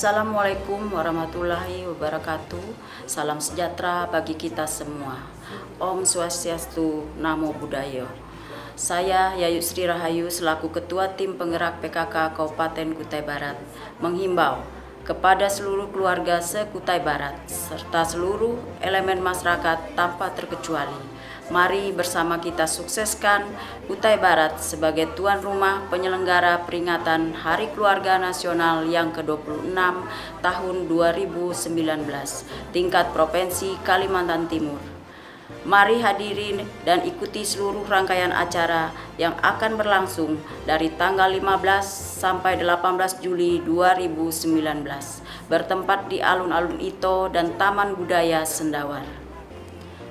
Assalamualaikum warahmatullahi wabarakatuh. Salam sejahtera bagi kita semua. Om Swastiastu, Namo Buddhaya. Saya Yayu Sri Rahayu selaku Ketua Tim Penggerak PKK Kabupaten Kutai Barat menghimbau kepada seluruh keluarga se-Kutai Barat serta seluruh elemen masyarakat tanpa terkecuali Mari bersama kita sukseskan Kutai Barat sebagai tuan rumah penyelenggara peringatan Hari Keluarga Nasional yang ke-26 tahun 2019 tingkat Provinsi Kalimantan Timur. Mari hadirin dan ikuti seluruh rangkaian acara yang akan berlangsung dari tanggal 15 sampai 18 Juli 2019 bertempat di alun-alun Ito dan Taman Budaya Sendawar.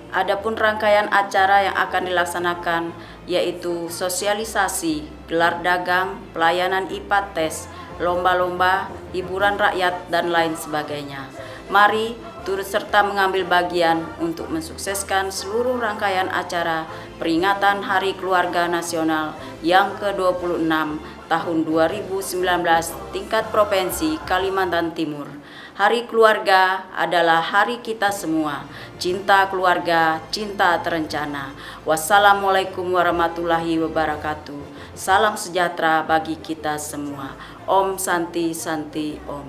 Adapun rangkaian acara yang akan dilaksanakan yaitu sosialisasi, gelar dagang, pelayanan IPA tes, lomba-lomba, hiburan rakyat, dan lain sebagainya. Mari turut serta mengambil bagian untuk mensukseskan seluruh rangkaian acara peringatan Hari Keluarga Nasional yang ke-26 tahun 2019 tingkat Provinsi Kalimantan Timur. Hari keluarga adalah hari kita semua. Cinta keluarga, cinta terencana. Wassalamualaikum warahmatullahi wabarakatuh. Salam sejahtera bagi kita semua. Om Santi Santi Om.